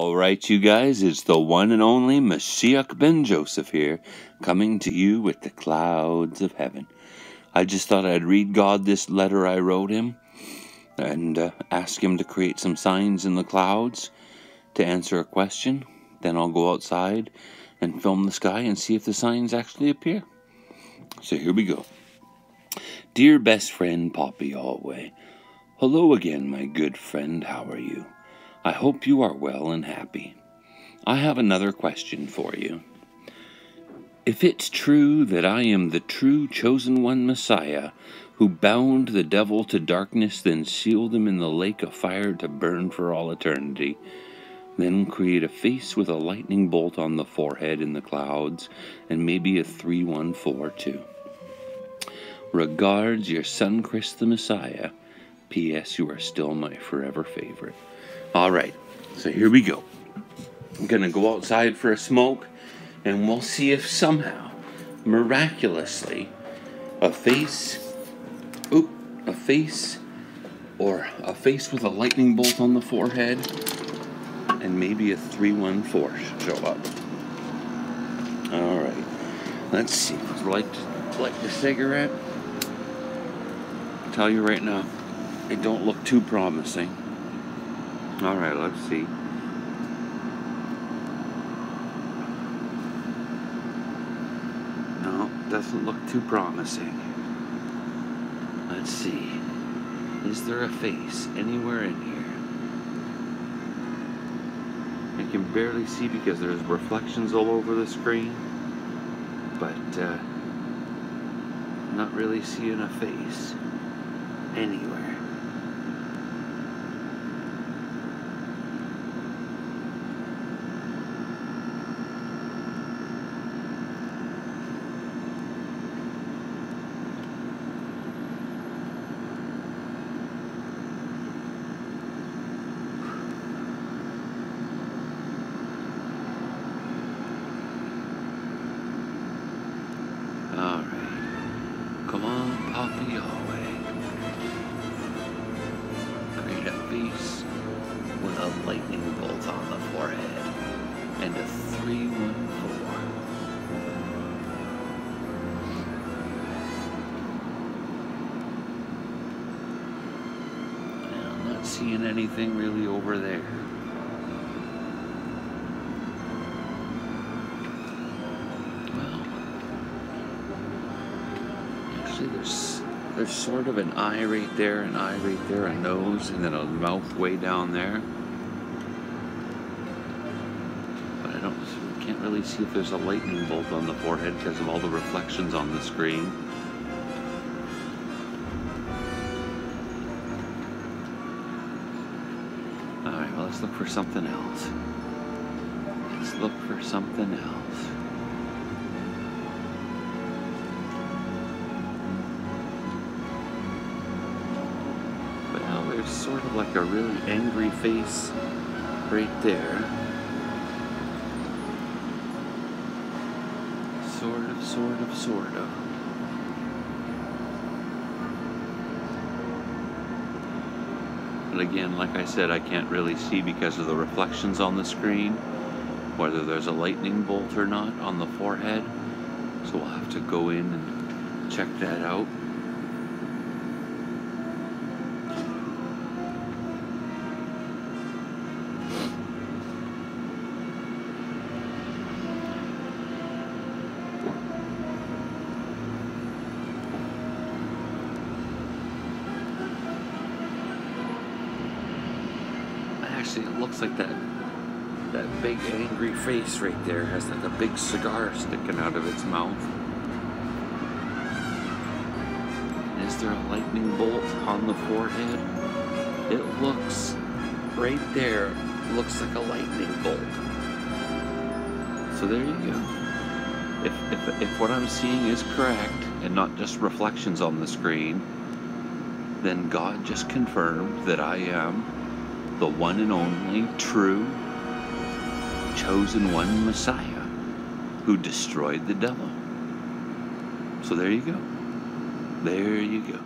All right, you guys, it's the one and only Mashiach Ben Joseph here, coming to you with the clouds of heaven. I just thought I'd read God this letter I wrote him and uh, ask him to create some signs in the clouds to answer a question. Then I'll go outside and film the sky and see if the signs actually appear. So here we go. Dear best friend Poppy Yahweh, hello again, my good friend. How are you? I hope you are well and happy. I have another question for you. If it's true that I am the true chosen one Messiah, who bound the devil to darkness, then sealed him in the lake of fire to burn for all eternity, then create a face with a lightning bolt on the forehead in the clouds, and maybe a 3142. Regards, your son Chris the Messiah. P.S. You are still my forever favorite. All right, so here we go. I'm gonna go outside for a smoke, and we'll see if somehow, miraculously, a face, oop, a face, or a face with a lightning bolt on the forehead, and maybe a 314 show up. All right, let's see. Light, light the cigarette. I'll tell you right now, it don't look too promising. All right, let's see. No, doesn't look too promising. Let's see. Is there a face anywhere in here? I can barely see because there's reflections all over the screen, but uh, not really seeing a face anywhere. Alright. Poppy Yahweh. Create a face with a lightning bolt on the forehead and a 314. I'm not seeing anything really over there. There's sort of an eye right there, an eye right there, a nose, and then a mouth way down there. But I don't, can't really see if there's a lightning bolt on the forehead because of all the reflections on the screen. All right, well, let's look for something else. Let's look for something else. Sort of like a really angry face right there. Sort of, sort of, sort of. But again, like I said, I can't really see because of the reflections on the screen whether there's a lightning bolt or not on the forehead. So we'll have to go in and check that out. Actually, it looks like that that big angry face right there has like a big cigar sticking out of its mouth. Is there a lightning bolt on the forehead? It looks right there, looks like a lightning bolt. So there you go. If, if, if what I'm seeing is correct and not just reflections on the screen, then God just confirmed that I am the one and only true chosen one Messiah who destroyed the devil. So there you go. There you go.